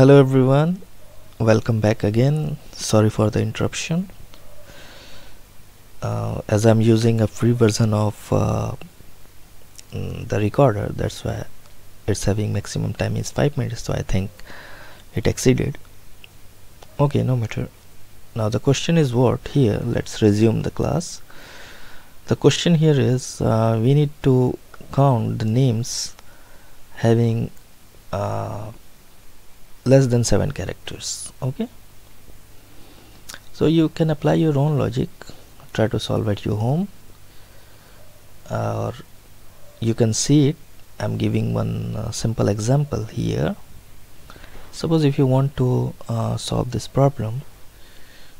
hello everyone. Welcome back again. Sorry for the interruption. Uh, as I'm using a free version of uh, mm, the recorder that's why it's having maximum time is 5 minutes so I think it exceeded. Okay no matter. Now the question is what here? Let's resume the class. The question here is uh, we need to count the names having uh, less than 7 characters okay? So you can apply your own logic try to solve at your home or you can see it. I'm giving one uh, simple example here. Suppose if you want to uh, solve this problem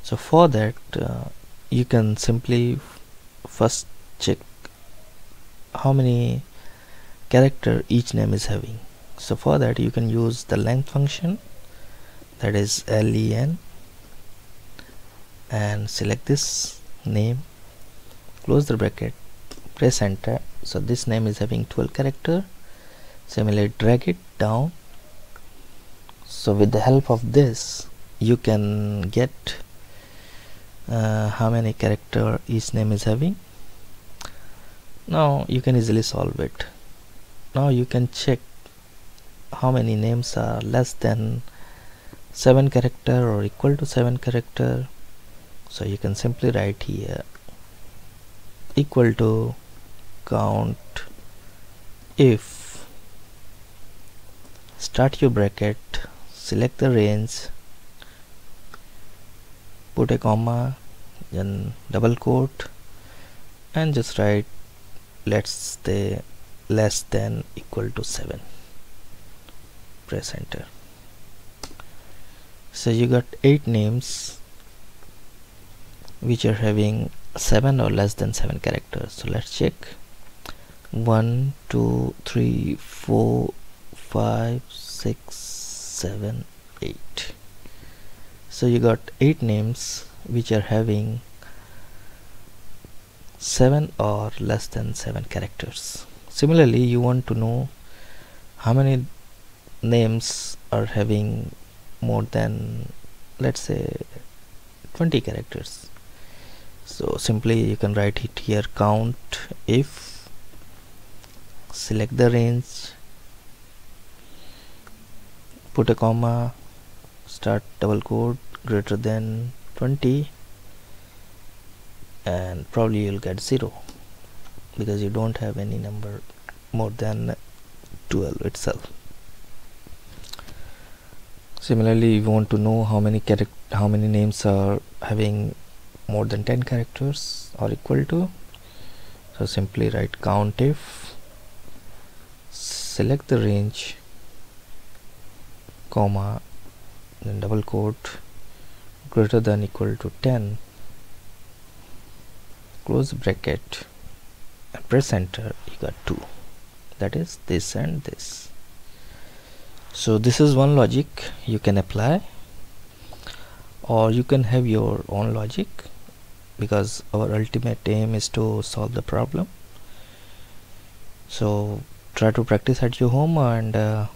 so for that uh, you can simply first check how many character each name is having so for that you can use the length function that is len and select this name close the bracket press enter. So this name is having 12 character. Similarly drag it down. So with the help of this you can get uh, how many character each name is having. Now you can easily solve it. Now you can check how many names are less than 7 character or equal to 7 character? So you can simply write here equal to count if. Start your bracket select the range put a comma then double quote and just write let's say less than equal to 7 press enter so you got eight names which are having seven or less than seven characters. So let's check. One two three four five six seven eight. So you got eight names which are having seven or less than seven characters. Similarly you want to know how many names are having more than let's say 20 characters. So simply you can write it here count if select the range put a comma start double quote greater than 20 and probably you'll get 0 because you don't have any number more than 12 itself similarly you want to know how many character how many names are having more than 10 characters or equal to. So simply write count if. Select the range comma then double quote greater than equal to 10 close bracket and press enter. You got 2 that is this and this so this is one logic you can apply or you can have your own logic because our ultimate aim is to solve the problem. So try to practice at your home and uh,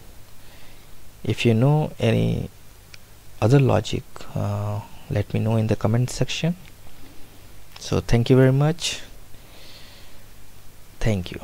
if you know any other logic uh, let me know in the comment section. So thank you very much. Thank you